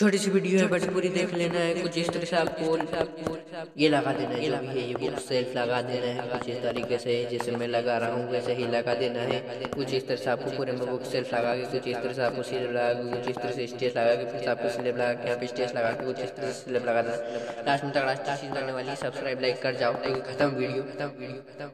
छोटी सी वीडियो है, बट पूरी देख लेना है, कुछ इस तरह से आपको ये लगा देना है ये भी है, ये सेल्फ लगा देना है, कुछ इस तरीके से, जैसे मैं लगा रहा हूँ, वैसे ही लगा देना है, कुछ इस तरह से आपको पूरे में बुक सेल्फ लगा के, कुछ इस तरह से आपको स्लेब लगा के, कुछ इस तरह से स्टेज लगा के, फिर आपको स्लेब लगा के, यहाँ पे स्टेज लगा के, कुछ इस तरह से स्लेब लगा देना लास्ट में तो तक लास्ट चीज़ लगने वाली सब्सक्राइब लाइक कर जाओ तो खत्म वीडियो खत्म वीडियो। खत्म